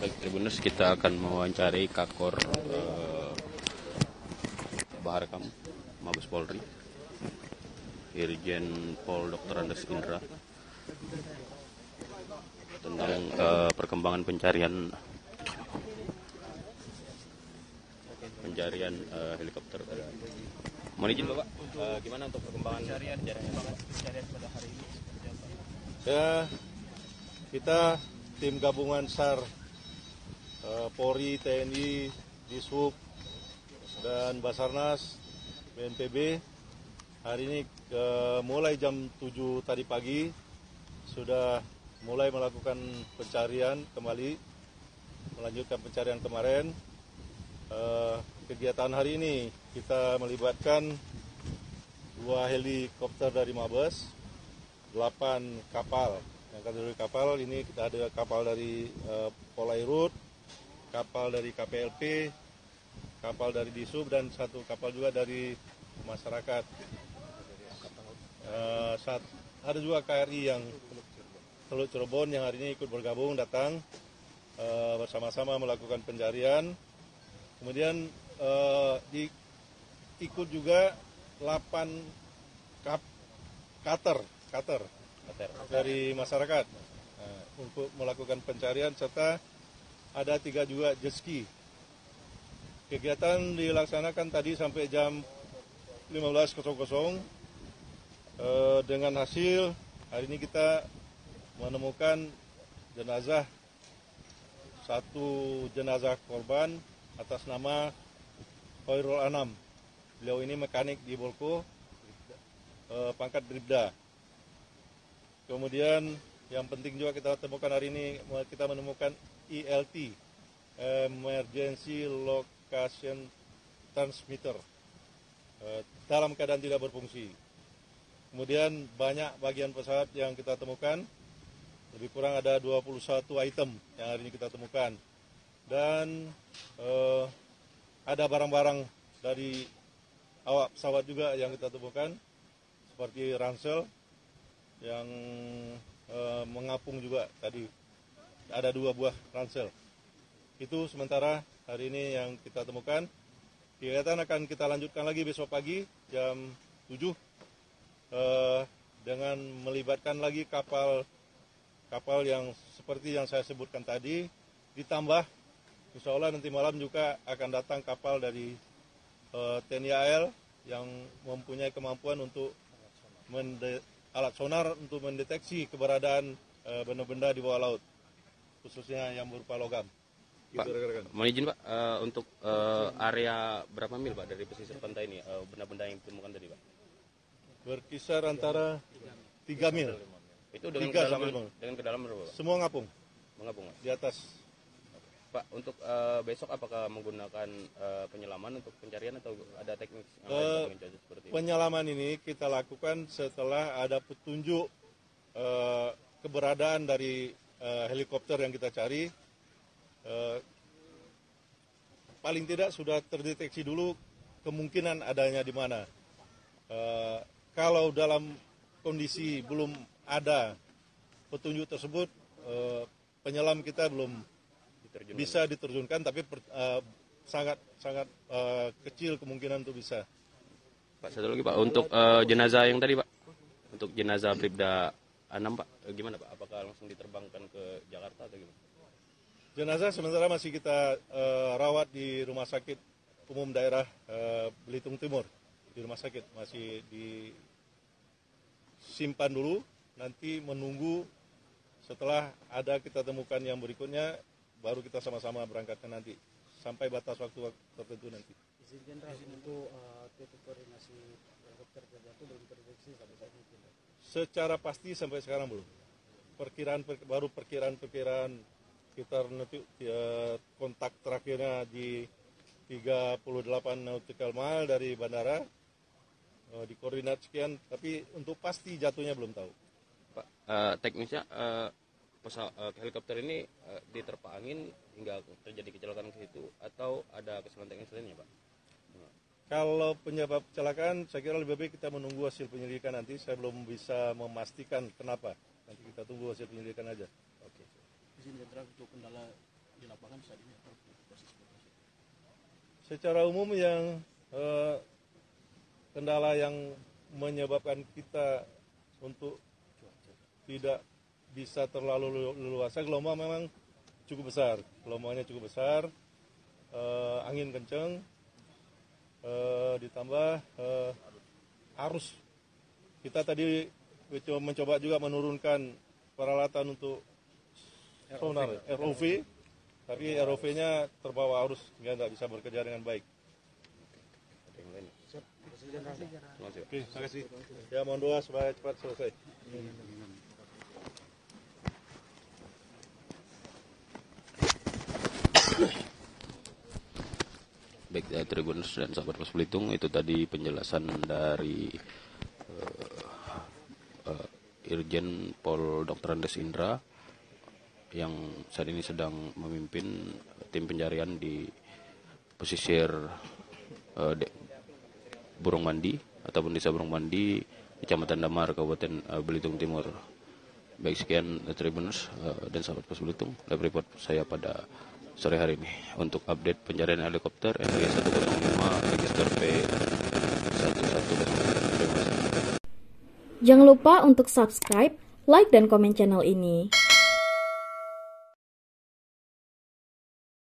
Baik, Tribuners, kita akan mewawancari Kakor eh, Baharkam, Mabes Polri, Irjen Pol Dr. Andes Indra, tentang eh, perkembangan pencarian pencarian eh, helikopter. Mohon izin Bapak, eh, gimana untuk perkembangan pencarian, pencarian pada hari ini? Ya, kita tim gabungan SAR, Polri, TNI, Dishub, dan Basarnas, BNPB hari ini eh, mulai jam 7 tadi pagi sudah mulai melakukan pencarian kembali, melanjutkan pencarian kemarin. Eh, kegiatan hari ini kita melibatkan dua helikopter dari Mabes, 8 kapal. Yang kategori kapal ini kita ada kapal dari uh, Polairut, kapal dari KPLP, kapal dari Disub dan satu kapal juga dari masyarakat. Uh, saat, ada juga KRI yang Teluk Cirebon yang hari ini ikut bergabung datang uh, bersama-sama melakukan pencarian. Kemudian uh, di, ikut juga 8 kap, cutter cutter dari masyarakat untuk melakukan pencarian serta ada tiga juga jet ski. Kegiatan dilaksanakan tadi sampai jam 15.00 eh, dengan hasil hari ini kita menemukan jenazah satu jenazah korban atas nama Khairul Anam. Beliau ini mekanik di Bolko, eh, pangkat Bribda. Kemudian yang penting juga kita temukan hari ini kita menemukan ELT Emergency Location Transmitter. Eh, dalam keadaan tidak berfungsi. Kemudian banyak bagian pesawat yang kita temukan. Lebih kurang ada 21 item yang hari ini kita temukan. Dan eh, ada barang-barang dari awak pesawat juga yang kita temukan seperti ransel yang e, mengapung juga tadi ada dua buah ransel. Itu sementara hari ini yang kita temukan. Kegiatan akan kita lanjutkan lagi besok pagi jam 7 e, dengan melibatkan lagi kapal kapal yang seperti yang saya sebutkan tadi ditambah insya Allah nanti malam juga akan datang kapal dari e, TNI AL yang mempunyai kemampuan untuk alat sonar untuk mendeteksi keberadaan uh, benda-benda di bawah laut, khususnya yang berupa logam. Pak, gitu, mohon izin Pak, uh, untuk uh, area berapa mil Pak dari pesisir pantai ini, benda-benda uh, yang ditemukan tadi Pak? Berkisar antara 3 mil. Itu dengan kedalaman, dengan kedalaman berapa Pak? Semua ngapung. Mengapung Pak? Di atas Pak, untuk uh, besok apakah menggunakan uh, penyelaman untuk pencarian atau ada teknik yang uh, lain seperti ini? Penyelaman ini kita lakukan setelah ada petunjuk uh, keberadaan dari uh, helikopter yang kita cari. Uh, paling tidak sudah terdeteksi dulu kemungkinan adanya di mana. Uh, kalau dalam kondisi belum ada petunjuk tersebut, uh, penyelam kita belum diterjunkan. Bisa diterjunkan tapi per, uh, sangat sangat uh, kecil kemungkinan untuk bisa. Pak satu lagi Pak untuk uh, jenazah yang tadi Pak untuk jenazah Bribda Anam Pak gimana Pak apakah langsung diterbangkan ke Jakarta atau gimana? Jenazah sementara masih kita uh, rawat di rumah sakit umum daerah uh, Belitung Timur di rumah sakit masih disimpan dulu nanti menunggu setelah ada kita temukan yang berikutnya baru kita sama-sama berangkatkan nanti sampai batas waktu tertentu nanti. Izin jenderal untuk uh, titik koordinasi helikopter terjatuh belum terdeteksi sampai saat ini. Secara pasti sampai sekarang belum. Perkiraan per, baru perkiraan-perkiraan kita nanti ya, kontak terakhirnya di 38 nautical mile dari bandara uh, di koordinat sekian, tapi untuk pasti jatuhnya belum tahu. Pak, uh, teknisnya uh, pesawat uh, helikopter ini uh, diterpa angin hingga terjadi kecelakaan ke situ atau ada kesalahan teknis lainnya pak? Kalau penyebab kecelakaan, saya kira lebih baik kita menunggu hasil penyelidikan nanti. Saya belum bisa memastikan kenapa. Nanti kita tunggu hasil penyelidikan aja. Oke. Izin jenderal untuk kendala di lapangan saat ini? Secara umum yang eh, kendala yang menyebabkan kita untuk tidak bisa terlalu lelu- leluasa gelombang memang cukup besar. Gelombangnya cukup besar. Eh, angin kenceng. Eh, ditambah eh, arus. Kita tadi mencoba- mencoba juga menurunkan peralatan untuk sonar ROV tapi ROV-nya terbawa arus. Sehingga tidak bisa bekerja dengan baik. Oke, terima kasih. Ya mohon doa supaya cepat selesai. Baik, ya, Tribuners dan sahabat Pos Belitung, itu tadi penjelasan dari eh, eh, Irjen Pol Dr. Andes Indra yang saat ini sedang memimpin tim pencarian di pesisir eh, de- Burung Mandi ataupun desa Burung Mandi, Kecamatan Damar, Kabupaten eh, Belitung Timur. Baik sekian eh, Tribuners eh, dan sahabat Pos Belitung, report saya pada sore hari ini untuk update pencarian helikopter NW 105 register P 110. Terima kasih. Jangan lupa untuk subscribe, like, dan komen channel ini.